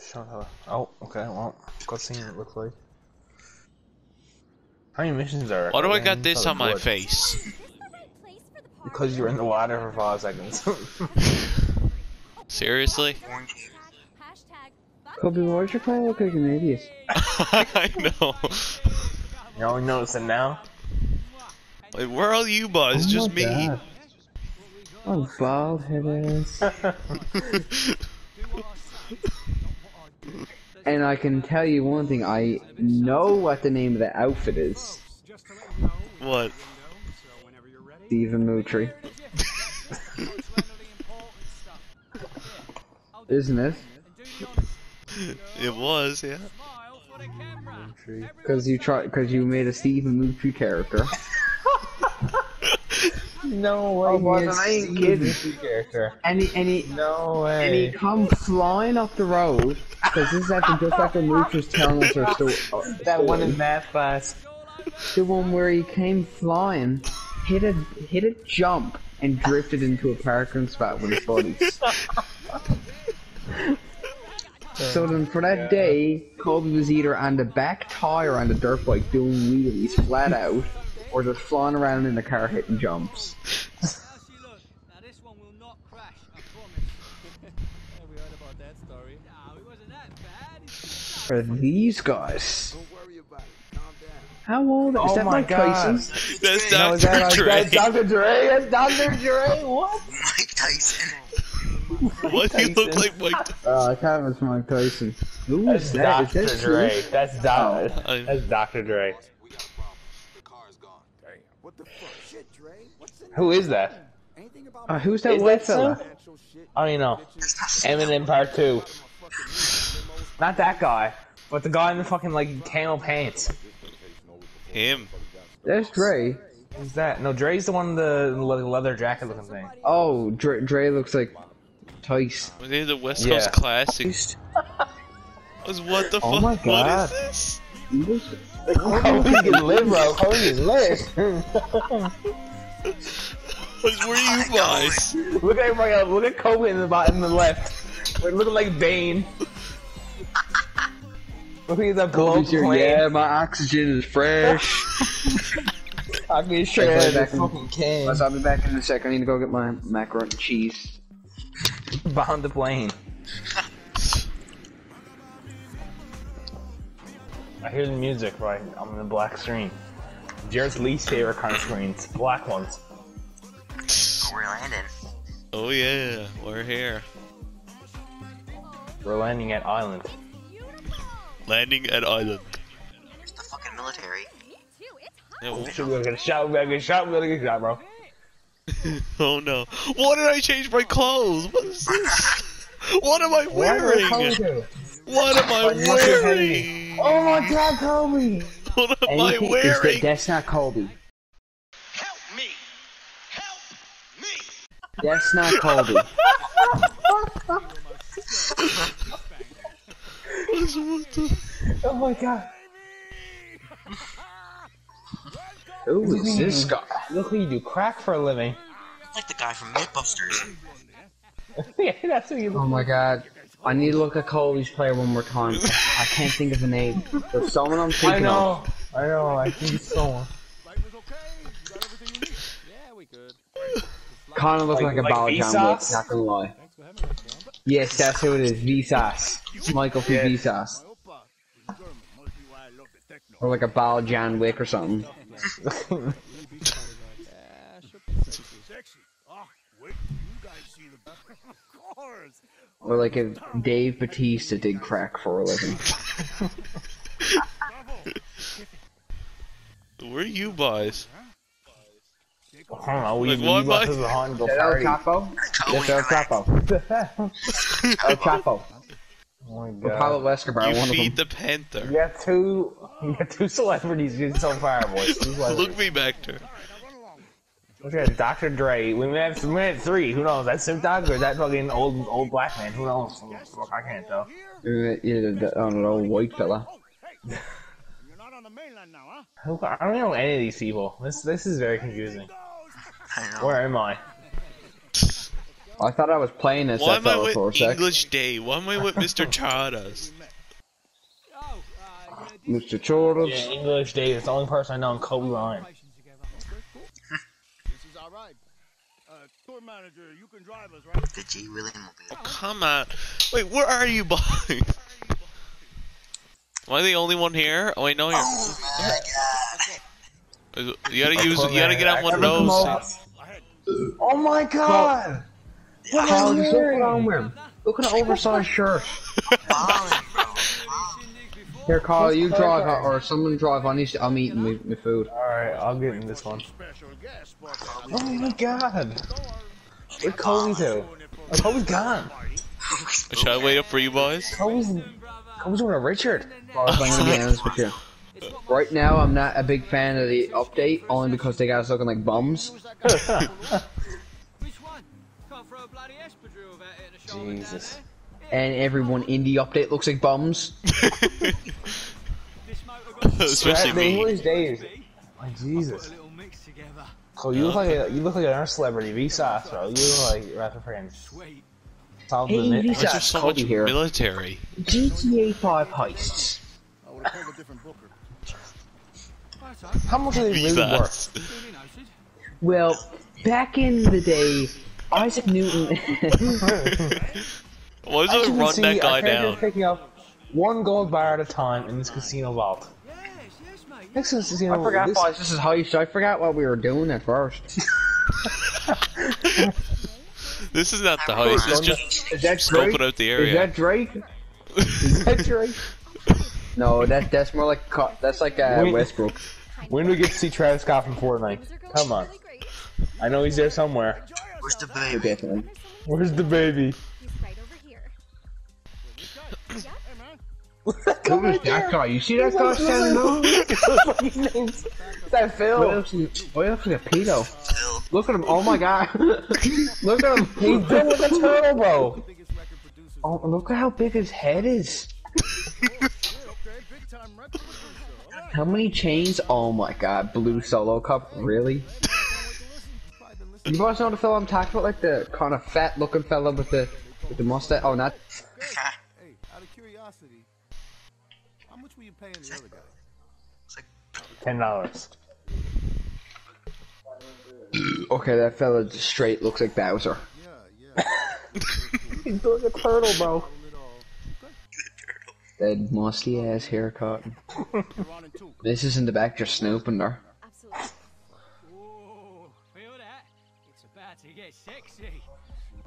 shut up. Oh, okay, well, let's see what it looks like. How many missions are there? Why do I got this on my good. face? Because you were in the water for five seconds. Seriously? Kobe, why'd you kind of look like an idiot? I know. You're only noticing now? Like, where are you boys? Oh Just me. God. Oh, bald headed. and I can tell you one thing, I know what the name of the outfit is. What? Stephen Moutry. Isn't it? It was, yeah. Because you try, because you made a Stephen Moutry character. no way. Oh, it's I ain't kidding. Character. And he, and he, No and he come flying off the road. Because this is after just after Mooch was telling us our story. That one in math class. The one where he came flying, hit a hit a jump, and drifted into a parking spot with his buddies. so then, for that day, Kobe was either on the back tire on the dirt bike doing wheelies flat out, or just flying around in the car hitting jumps. Now this one will not crash, I promise. we heard about that story. No, it wasn't that bad. It's For these guys. How old is Oh that my Mike Tyson? That's No, is Dr. that, Dre. that's Dr. Dre? That's Dr. Dre? What? Mike Tyson. Why do you look like Mike? Oh, I thought it was Mike Tyson. Who That's is that? Is Dr. that Dre. Snoop? That's Dr. I- oh. That's Dr. Dre. We got problems. The car's gone. What the fuck? Shit, Dre. What's in Who is that? Uh, who's that Is white that fella? Snoop? I don't even know. Eminem Part 2. Not that guy, but the guy in the fucking, like, camo pants. Him. That's Dre. Who's that? No, Dre's the one in the leather jacket looking thing. Oh, Dre, Dre looks like Tice. Was he the West Yeah. Coast Classic? Was what the Oh fuck? my God. is this? Kobe can live, bro. Kobe can live. Was are you guys? Look at everybody else. Look at Kobe in the bottom, in the left. We're looking like Bane. Look at the glow Kobe's here, plane. yeah, my oxygen is fresh. I can show Right, you the back in- fucking can. I'll be back in a sec. I need to go get my macaroni and cheese. Bound the plane. I hear the music right on the black screen. Jared's least favorite kind of screens, black ones. We're landing. Oh yeah, we're here. We're landing at Island. Landing at island. Where's the fucking military? Yeah, Oh we're gonna get shot, we're gonna get shot, we're gonna get shot, bro. Oh no. Why did I change my clothes? What is this? What am I wearing? What am I What's your head? wearing? Oh my god, Kobe! What am Anything- is wearing? that, that's not Kobe. Help me! Help me! That's not Kobe. What the- Oh my god. Who is this guy? Look what you do, crack for a living. Like the guy from Mythbusters. yeah, that's what you look Oh my god. I need to look at Kobe's player one more time. I can't think of a name. There's someone I'm thinking I of. know, I know, I think so. Yeah, we could. Kind of look Like- like, a like Bala John Wick, not gonna lie. Yes, that's who it is, Vsauce. Michael from Yeah. Vsauce. Or like a Bala John Wick or something. Yeah, sure. Or like if Dave Batista did crack for a living. Where are you boys? I don't know, we, Like, we what, left Mike? as a hunt go El party. Chapo? Yes, El Chapo. El Chapo. Oh my god. Pablo Escobar, You one of them. feed the panther. You got two, you got two celebrities getting so far, boys. Look me back there. Look at Dr. Dre. We may have, we may have three. Who knows? That Snoop Dogg or that fucking old old black man? Who knows? Fuck, I can't tell. Uh, yeah, the, I don't know, white fella. You're not on the mainland now, huh? I don't know any of these people. This this is very confusing. Where am I? I thought I was playing this Why am I fella for a with sec. English Dave? Why am I with Mr. Chardas? Oh, uh, yeah, this Mr. Chordos. Yeah, English Dave It's the only person I know in Kobe Bryant. Tour manager, you can drive us, right? The G William will be. Oh, come on. Wait, where are you, boys? Am I the only one here? Oh, I know you're. Oh my god. You gotta use. You gotta get on one of those. Oh my god! Carl, just look what I'm wearing. Look at the oversized shirt. Ballin', Here, Carl, you drive or someone drive on these. I'm eating my, my food. Alright, I'll get in this one. Special guest, Oh my god! Where'd Kobe to? Oh, Kobe's gone. Should I wait up for you boys? Kobe's, Kobe's with a Richard. I'm gonna be honest with you. Right now, I'm not a big fan of the update, only because they got us looking like bums. Which one? Can't throw a bloody espadrille without hitting a shoulder Jesus. And everyone in the update looks like bums. there. This motor got Especially the me. English Dave. My Jesus. Cole, you look like a, you look like another celebrity. Vsauce, bro. You look like rapper friends. Sweet. Solve Hey, the myth. Why is there so Kobe much here. military? GTA 5 heists. I would have called a different booker. How much are they really worth? Vsauce. Well, back in the day, Isaac Newton. Why As does you it can run that our guy character is down? picking up one gold bar at a time in this casino vault. Yes, yes, mate. Next to this casino, I forgot, this, boys, this is heist. I forgot what we were doing at first. This is not the heist. It's just Is that scoping out the Is that Drake? Is that Drake? No, that that's more like that's like uh, Wait. Westbrook. when do we get to see Travis Scott from Fortnite? Come on. I know he's there somewhere. Where's the baby? definitely. Where's the baby? Who is that guy? You see that guy standing up? Is that What Phil? else? is- What else is a pedo? Look at him! Oh my god! look at him! He's Phil with the turtle, bro. Biggest record producers. Oh, look at how big his head is. Okay, big time record producer. All right. How many chains? Oh my god! Blue Solo Cup? Really? You guys know the fella I'm talking about? Like the kind of fat-looking fella with the with the mustache? Oh, not. paying the other guy? It's like Ten dollars. Okay, that fella just straight looks like Bowser. Yeah, yeah. He's like a turtle, bro. It. That musty ass haircut. You're on it too. This is in the back just snooping there. Absolutely. Whoa, feel? It's about to get sexy.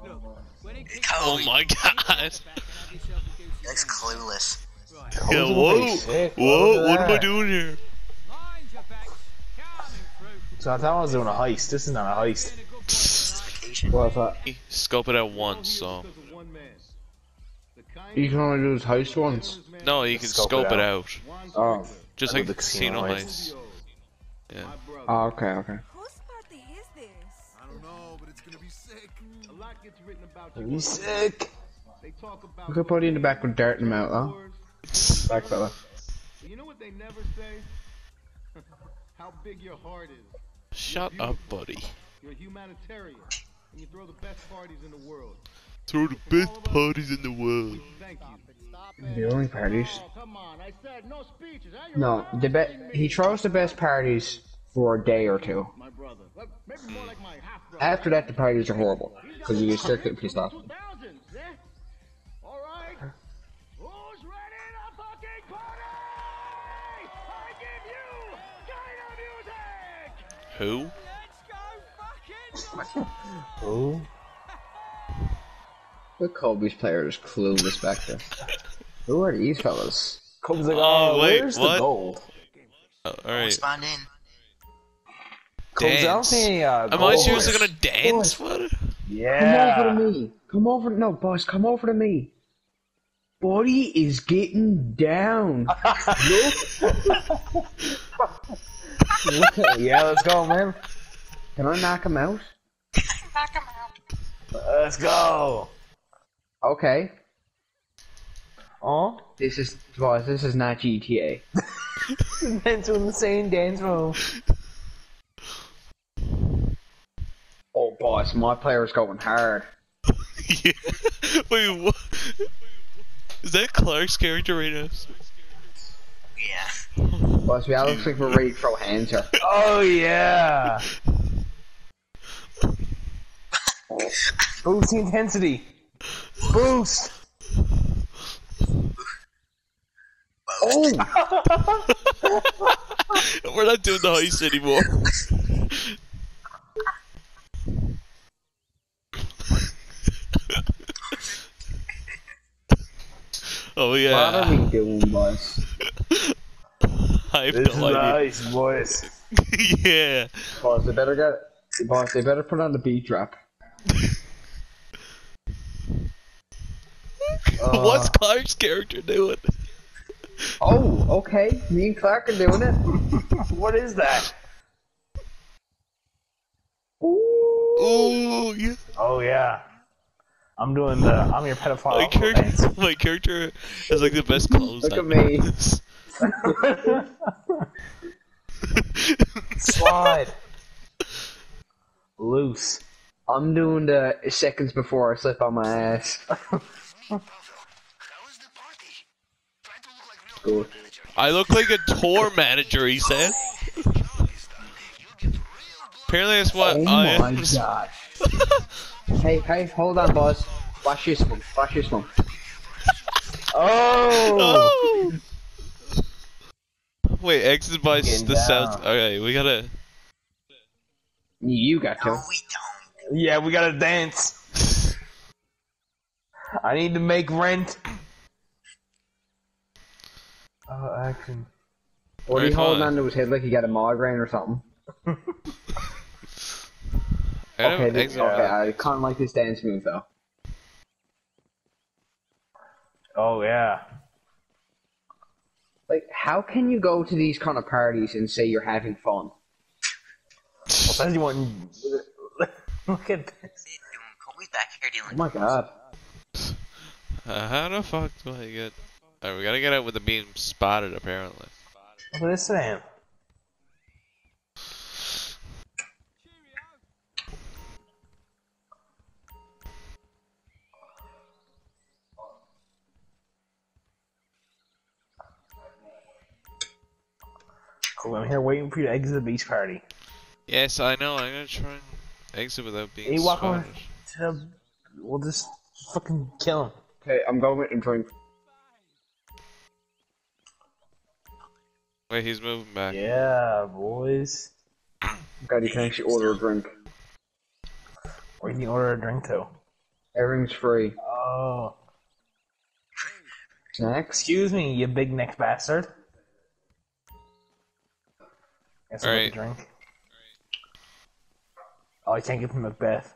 Look, when it Oh my god. back and have yourself a goosey He looks clueless. Right, Yeah, Kobe's whoa. gonna be sick, bro. Whoa, what am I doing here? mind your backs, coming through. So I thought I was doing a heist. This is not a heist. In a good way. Vacation. What's that? Scope it out once, so. You can only do this heist once. No, you can Scope scope it it out. out. Oh. Just like the casino casino heist. heist. Yeah. Oh, okay, okay. Whose party is this? I don't know, but it's gonna be sick. A lot gets Are you sick? They talk about We could put in the back with dirt in the mouth, huh? Back fella. You know what they never say? How big your heart is. Shut up, buddy. You're a humanitarian, and you throw the best parties in the world. Throw the best parties in the world. Thank you. The only parties. Oh, come on. I said no speeches. Huh? You're No, the be- he throws the best parties for a day or two. My brother. Well, Maybe more like my half brother. After that, the parties are horrible because you get sick and pissed off. Who? Let's go fucking Who? Look, Kobe's player is clueless back there. Who are these fellas? Kobe's like, Oh, oh, wait, where's what? the gold? Uh, Alright. Spawned in. Kobe's, I don't Dance. see any, uh, Am I seriously gonna dance? What? Yeah. Come over to me. Come over. No, boss. Come over to me. Buddy is getting down. yeah, let's go, man. Can I knock him out? Let's go. Okay. Oh, This is boss. This is not GTA. men doing the same dance move. Oh, boss. My player's going hard. yeah. Wait, what? Is that Clark's character right now? Yeah. Boss, we all looks like we're ready to throw hands here. Oh yeah. Boost the intensity. Boost. Oh! We're not doing the heist anymore. Oh What yeah, are we doing, boss? I have This is no idea. nice, boys. yeah. Boss, they better get. Boss, they better put on the beat drop. What's uh, Clark's character doing? Oh, okay. Me and Clark are doing it. What is that? Ooh, yeah. Oh yeah. I'm doing the I'm your pedophile. My character, dance. my character has like the best clothes. Look on. at me. Slide. Loose. I'm doing the seconds before I slip on my ass. Good. I look like a tour manager, he said. Apparently that's what Oh I my am. god. hey, hey, hold on, boss. Watch this one. Watch this one. Oh. Oh! Wait, X is by Getting the south. Okay, we gotta. You got No, to. we don't. Yeah, we gotta dance. I need to make rent. Oh, action. What are you holding on to his head like he got a migraine or something? I Okay, this, okay, I kind of like this dance move though. Oh yeah. Like, how can you go to these kind of parties and say you're having fun? Well, says you. Look at this. See, doing Colby's back here Oh my god. Uh, how the fuck do I get? Alright, we gotta get out with the beam spotted, apparently. Look at this man. I'm for you to exit the beach party. Yes, I know. I'm gonna try and exit without being Hey, walk over to the. We'll just fucking kill him. Okay, I'm going and trying. Wait, he's moving back. Yeah, boys. God, you can actually order a drink. Where you order a drink to? Everything's free. Oh. Snacks? Excuse me, you big neck bastard. Guess I'll Alright. get. Oh, I can't get from Macbeth.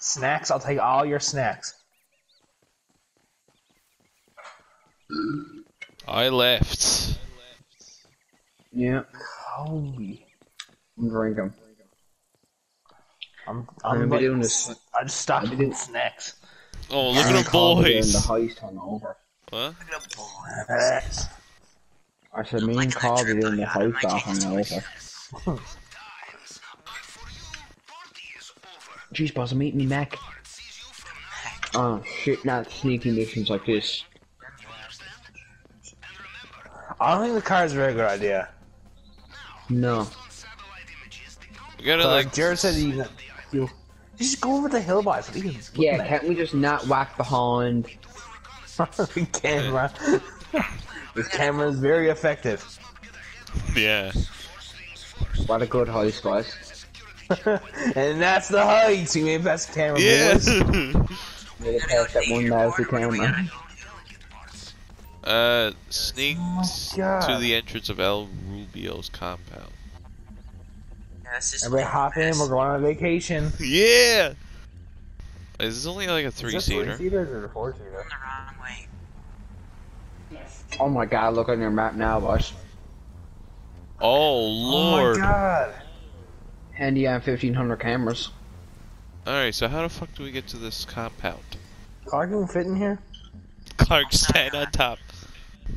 Snacks? I'll take all your snacks. I left. Yeah, Holy. I'm drinking. I'm, I'm I'm like, doing this. I just stopped I'm eating doing- snacks. Oh, look at the calling it in boys. The heist hungover. What? Look at a boy. I said, me and Carl be doing the heist off hungover. Jeez, boss, I'm eating me Mac. Oh shit, not sneaky missions like this. I don't think the car is a very good idea. No. We gotta Like, like. Jared said, you, you just go over the hill, boys. What are Yeah, can't we just not whack behind? the camera. this camera is very effective. Yeah. What a good heist, boys. and that's the heights. We made best camera. Yeah. boys. Made it past that one lousy camera. uh, sneaked to the entrance of El Rubio's compound. Yeah, that's just Everybody like hop in. We're going on vacation. Yeah. Is this only like a three Is this seater? three seaters or a four seater? Going the wrong way. Oh my god, look on your map now, boss. Oh Oh lord! my god. Handy on 1500 cameras. Alright, so how the fuck do we get to this compound? Car can fit in here? Clark, stand on top. Here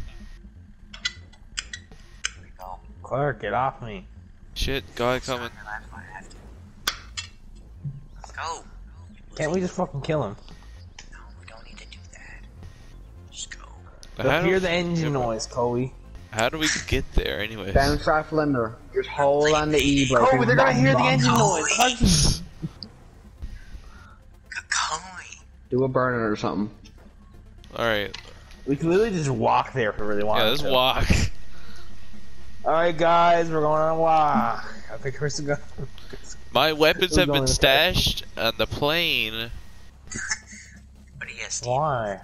we go. Clark, get off me. Shit, guy coming. Your life, I have to. Let's go. Can't we just fucking kill him? Go. They'll hear the engine noise, Chloe. how do we get there, anyway? Bounce off limiter. Just hold on the E brake. Chloe, they're gonna hear the engine noise. Chloe. Do a burner or something. Alright, We can literally just walk there if we really want yeah, let's to. walk. Alright, guys, we're going on a walk. I think Chris is going. My weapons have been stashed on the plane. What do you Steve? Why?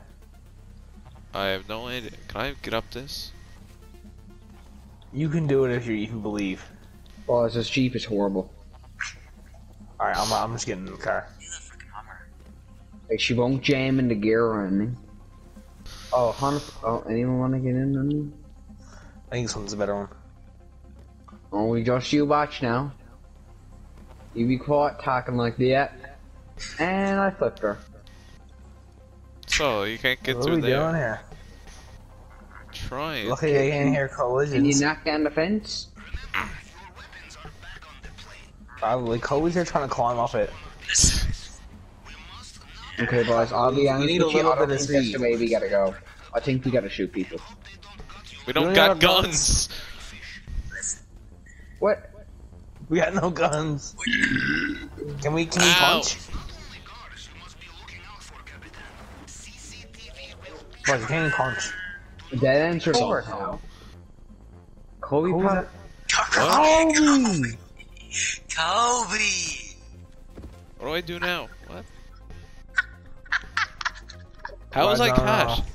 I have no idea. Can I get up this? You can do it if you, even believe. Oh, it's this Jeep is horrible. Alright, I'm, I'm just getting in the car. Do the freaking Hummer. Like she won't jam in the gear or anything. Oh, Hunter. Oh, anyone want to get in on me? I think this one's a better one. Oh, we just you watch now. You be quiet talking like that. And I flipped her. So, you can't get what are through we there. doing here? Trying. Lucky I can't hear Can you knock down the fence? Probably. Chloe's here trying to climb off it. Okay, boys, I'll be You honest need a with you, little bit of think speed. the way we gotta go. I think we gotta shoot people. We don't don't got have guns. What? We got no guns. Can we can we Ow. punch? Boys, we can't even punch. Dead answer Forward. now. Kobe Who's Potter. Kobe! Kobe. What do I do now? What? How was I not? Uh, caught?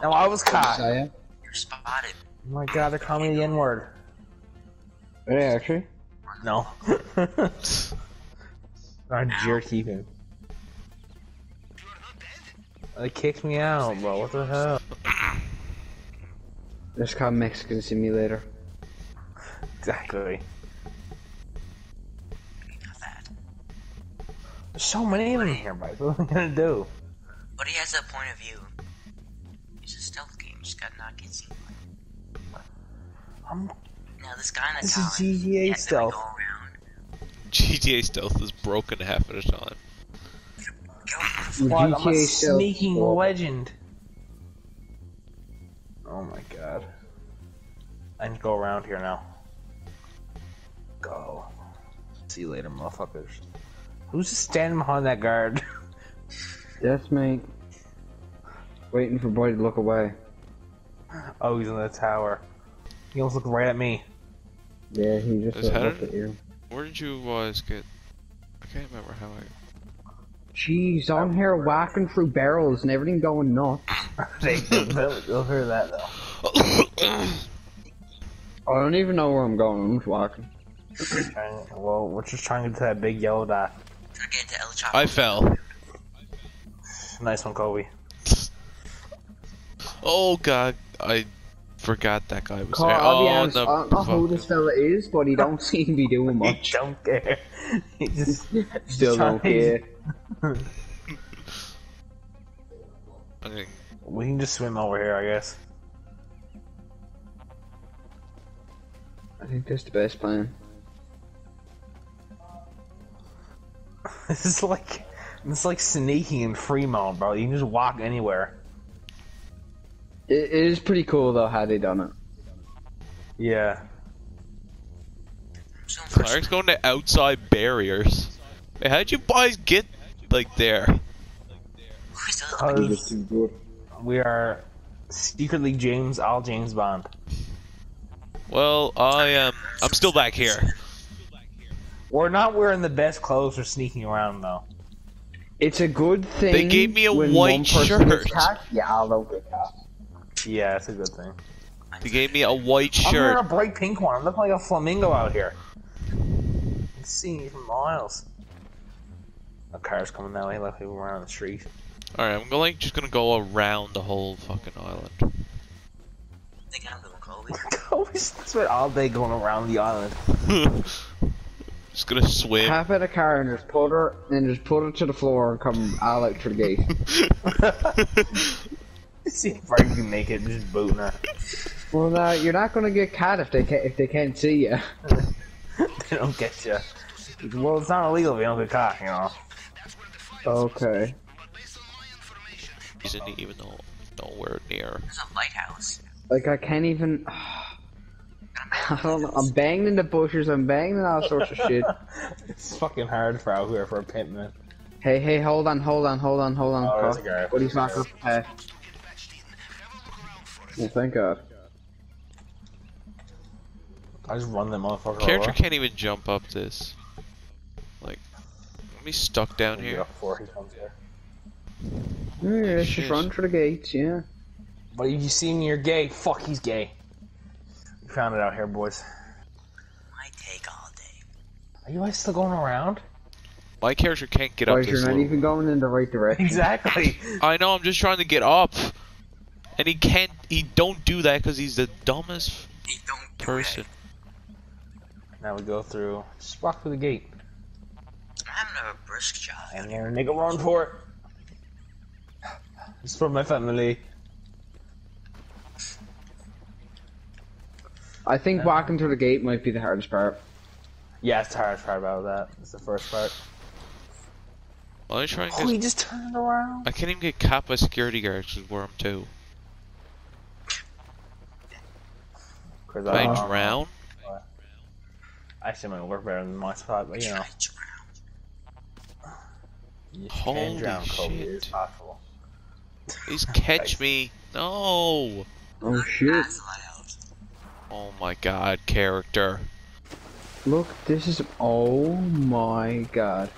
No, I was caught. Oh You're spotted. Oh my god, they're calling me the N word. Are they actually? No. I jerk keeping. They kicked me out, bro. What the hell? It's called Mexican Simulator. Exactly. There's so many of them here, bro. What am I gonna do? But he has a point of view. It's a stealth game. Just gotta not get seen. I'm Now this guy in the This is tower. GTA he has to stealth. GTA stealth is broken half of the time. Go. Well, I'm a sneaking well- legend. Oh my god. I need to go around here now. Go. See you later, motherfuckers. Who's just standing behind that guard? Yes, mate. Waiting for boy to look away. oh, he's in the tower. He almost looked right at me. Yeah, he just Is looked at you. Where did you guys get? I can't remember how I. Jeez, I'm here walking through barrels and everything going nuts. they, they'll, they'll hear that though. I don't even know where I'm going. I'm just walking. Well, we're just trying to get to that big yellow dot. Trying to get into El Chapo. I fell. Nice one, Kobe. Oh god, I forgot that guy was Carl, there. I'll be Oh, honest, no, I don't know who fuck. this fella is, but he don't seem to be doing He much. don't care. He just Still don't trying- care. I mean, We can just swim over here, I guess. I think that's the best plan. This is like this is like sneaking in Fremont, bro. You can just walk anywhere. It, it is pretty cool though how they done it. Yeah. I'm still in first. Clark's going to outside barriers. Hey, how'd you guys get like there? Who's the I think Cause it's too good. we are secretly James, all James Bond. Well, I am. I'm still back here. We're not wearing the best clothes for sneaking around, though. It's a good thing. They gave me a when white one person gets shirt. caught, yeah, I'll don't get. Yeah, it's a good thing. They gave me a white shirt. I'm wearing a bright pink one. I'm looking like a flamingo out here. You can see me from miles. A car's coming that way, like people around the street. Alright, I'm going just gonna go around the whole fucking island. think I'm doing Kobe. Kobe's spent all day going around the island. just gonna swim. Hop in a car and just put her, and just put her to the floor and come all out through the gate. See if I can make it, just booting her. well, no, you're not gonna get caught if they can't if they can't see you. they don't get you. Well, it's not illegal if you don't get caught, you know. Okay. Isn't even though nowhere near. There's a lighthouse. Like I can't even. I don't know. I'm banging in the bushes. I'm banging in all sorts of shit. It's fucking hard for out here for a pitman. Hey, hey, hold on, hold on, hold on, hold on. Oh, there's a guy. What he's There's not a gonna prepare. Oh, thank God. I just run that motherfucker Character over. can't even jump up this. Like, I'm stuck down here. up before he comes here. Yeah, let's just run for the gates. Yeah. But if you see me, you're gay. Fuck, he's gay. We found it out here, boys. Might take all day. Are you guys still going around? My character can't get up Guys, this you're not little- even going in the right direction. Exactly. I know. I'm just trying to get up, and he can't. He don't do that because he's the dumbest You don't do person. now we go through. Just walk through the gate. That. I'm having a brisk jog. And there, nigga, run for it. It's for my family. I think walking through the gate might be the hardest part. Yeah, it's the hardest part about that. It's the first part. Let me try and Oh, get. he just turned around. I can't even get caught by security guards with where I'm too. Cause Can I I, drown? I it might work better than my spot, but you know. Try to. You Holy can drown Kobe. shit. It's possible. Please catch me! No! Oh shit! Oh my god, character. Look, this is. Oh my god.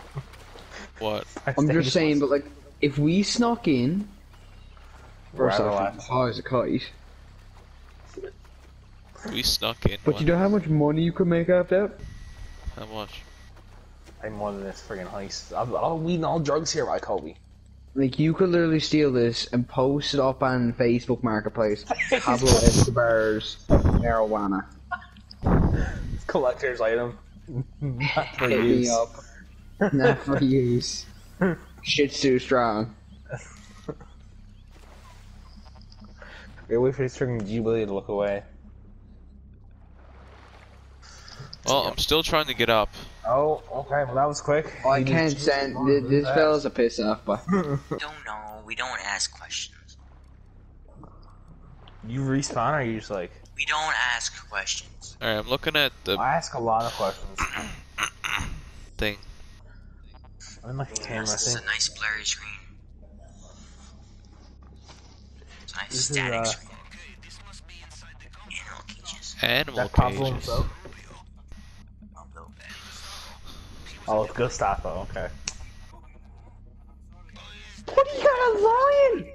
What? I'm just saying, but like, if we snuck in. First Rather off, laugh. it's high as a kite. We snuck in. But what? you know how much money you could make off that? How much? I'm more than this friggin' heist. I'll, I'll weed and all drugs here by Kobe. Like, you could literally steal this and post it up on Facebook Marketplace. Pablo Escobar's marijuana. Collector's item. Not for Hit use. Not for use. Shit's too strong. Okay, wait for this friggin' Jubilee to look away. Well, I'm still trying to get up. Oh, okay, well that was quick. I can't just- stand. This, this fella's a piss off, but. Don't know. We don't ask questions. You respawn or you just like. We don't ask questions. Alright, I'm looking at the I ask a lot of questions. thing. I'm like a camera This is a nice blurry screen. It's a nice This is, static uh, screen. Animal cages. Animal That Pablo cages. himself? Pablo. Oh, it's Gustavo, okay. What do you got a lion?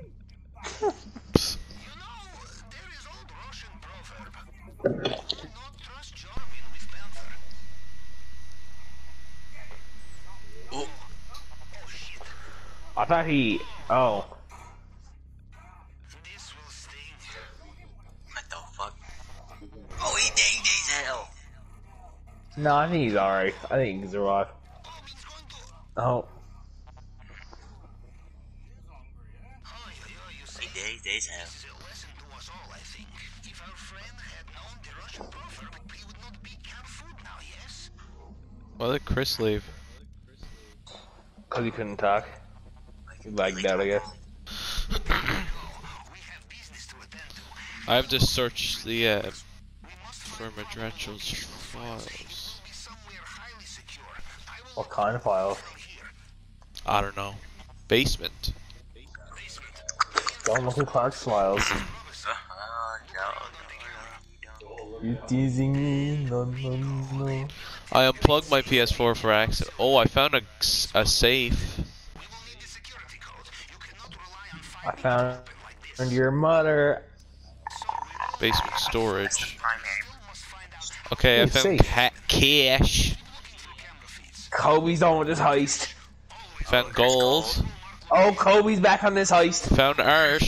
I thought he. Oh. No, I think he's alright. I think he can survive. Oh. He dinged his hell. Why did Chris leave? Because he couldn't talk. He lagged out, I guess. I have to search the uh, for Madrazo's files. What kind of files? I don't know. Basement. Don't look at Clark's files. No, no, no, no. You teasing me? No, no, no. I unplugged my PS4 for accident. Oh, I found a, a safe. I found your mother. Basement storage. Primary. Okay, I found ca- cash. Kobe's on with this heist. Found gold. Oh, Kobe's back on this heist. Found art.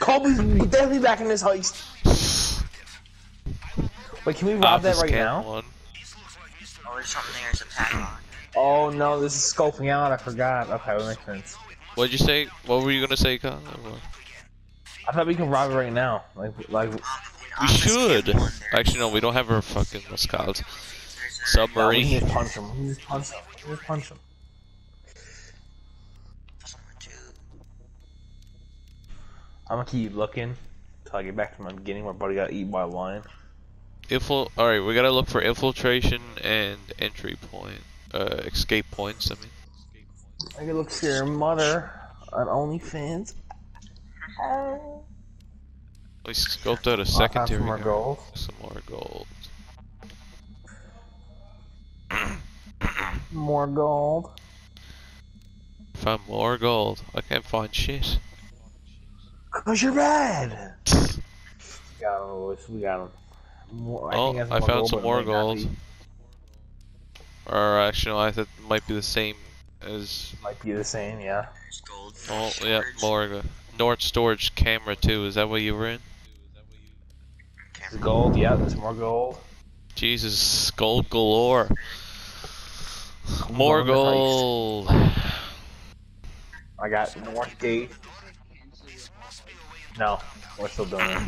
Kobe's definitely back in this heist. Wait, can we rob that right now? One. Oh, there's something there. There's a padlock. Oh no, this is scoping out. I forgot. Okay, that makes sense. What'd you say? What were you gonna say, Colin? I thought we could rob it right now. Like, like We should. cam one, there's- Actually, no, we don't have our fucking what's Submarine. Yeah, we need punch him. We need punch him. We need punch him. I'm gonna keep looking until I get back to my beginning. My buddy got eaten by a lion. Infil. All right, we gotta look for infiltration and entry point, uh, escape points. I mean. I can look for your mother on OnlyFans. At least sculpt out a secondary. Gold. Some more gold. More gold. Found more gold. I can't find shit. Cause you're bad. We got him, boys. We got him. More, Oh, think that's I found gold, some more gold. be. Or actually, no, I thought it might be the same as. Might be the same, yeah. Gold. Oh, for yeah, more. go- North storage camera too. Is that what you were in? There's gold, yeah, there's more gold. Jesus, gold galore. More on gold. I got North Gate. No, we're still doing it.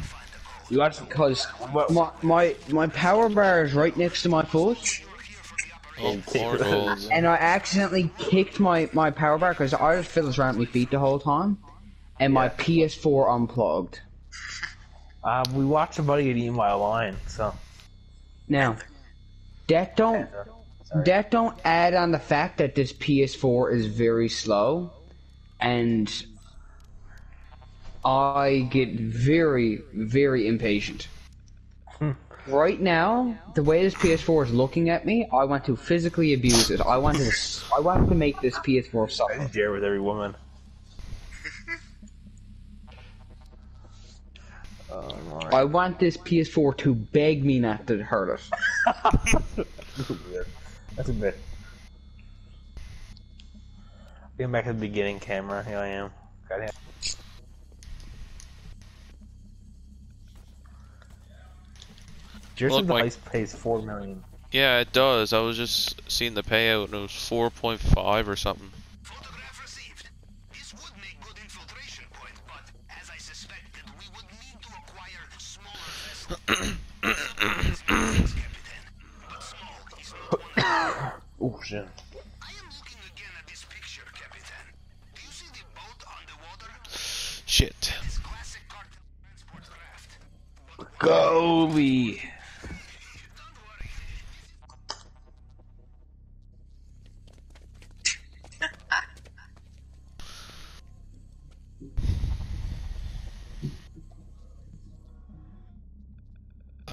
You got Because my, my my power bar is right next to my foot, Oh, more and I accidentally kicked my, my power bar because I just fiddles around my feet the whole time, and my PS4 unplugged. Uh, we watched somebody get eaten by a lion, so. Now, that don't that don't add on the fact that this PS4 is very slow, and I get very very impatient. Hmm. right now, the way this PS4 is looking at me, I want to physically abuse it. I want to I want to make this PS4 suffer. just dare with every woman. Alright. I want this PS4 to beg me not to hurt it. That's a bit. Getting back to the beginning camera, here I am. Goddamn. Jersey Look, Mike. Vice pays four million. Yeah, it does. I was just seeing the payout and it was 4.5 or something.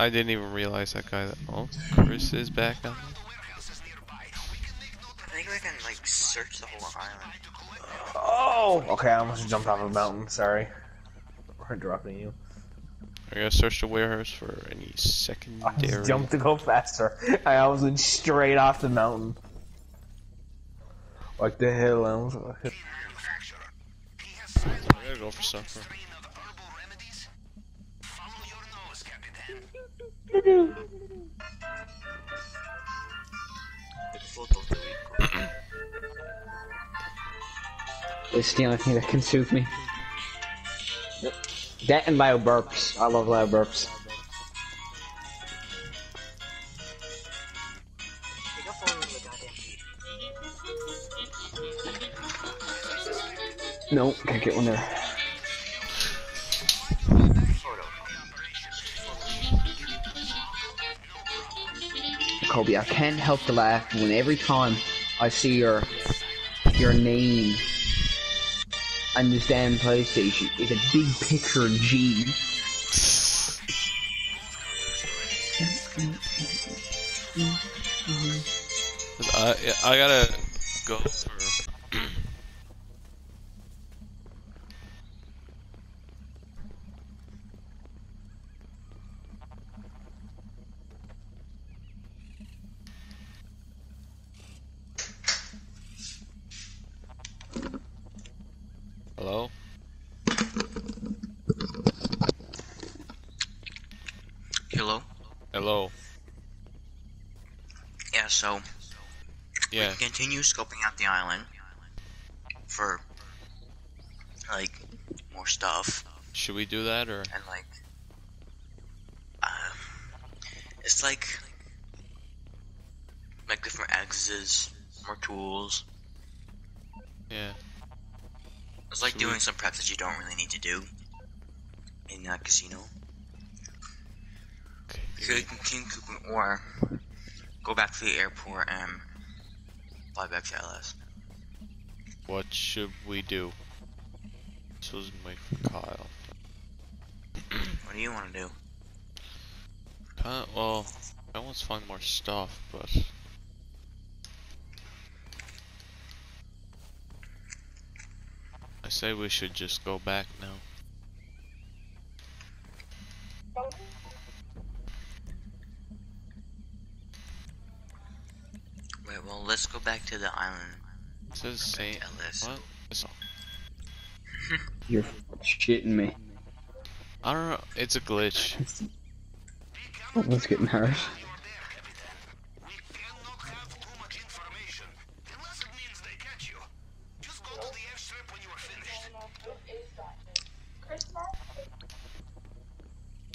I didn't even realize that guy. That, oh, Chris is back on. The warehouse is nearby. We can make note of I think we can like search the whole island. Oh. Okay, I almost jumped off a mountain. Sorry. We're dropping you. I gotta search the warehouse for any secondary. I just jumped to go faster. I almost went straight off the mountain. Like the hell, I almost. manufacturer. He has sized I gotta go for supper. It's the only thing that can soothe me. That and loud burps. I love loud burps. No, can't get one there. Kobe, I can't help to laugh when every time I see your your name on this damn PlayStation is a big picture of G. I I gotta go Yeah. So Yeah. continue scoping out the island for like more stuff Should we do that or? and like uh, it's like like different axes, more tools. Yeah. It's like Should we- doing some preps that you don't really need to do. in a casino. Okay. You could continue cooking or go back to the airport and fly back to LS. What should we do? This was my Kyle. What do you want to do? Uh, well, I want to find more stuff, but I say we should just go back now. Let's go back to the island. It says Saint. LS. What? It's, You're shitting me. I don't know. It's a glitch. Let's get hurt. You're there, Captain. We cannot have too much information. Unless it means they catch you. Just go to the airstrip when you are finished.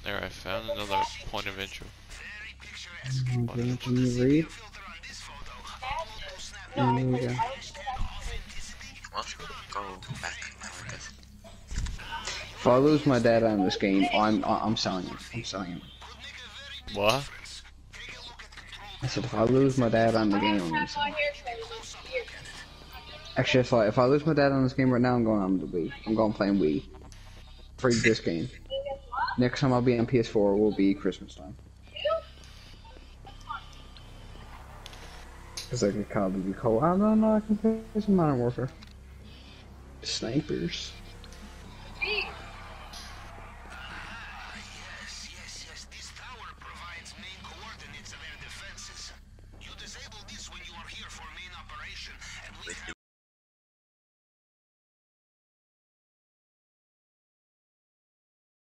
There, I found another point of entry. Very picturesque. Okay, can you read? I guess. If I lose my data in this game, I'm I- I'm selling him. I'm selling him. What? I said if I lose my data in the game, I'm gonna him. Actually, if I if I lose my dad on this game right now, I'm going on the Wii. I'm going playing Wii. Free this game. Next time I'll be on PS4 will be Christmas time. Cause I can Call of Duty co I don't know. I can play some Modern Warfare. Snipers.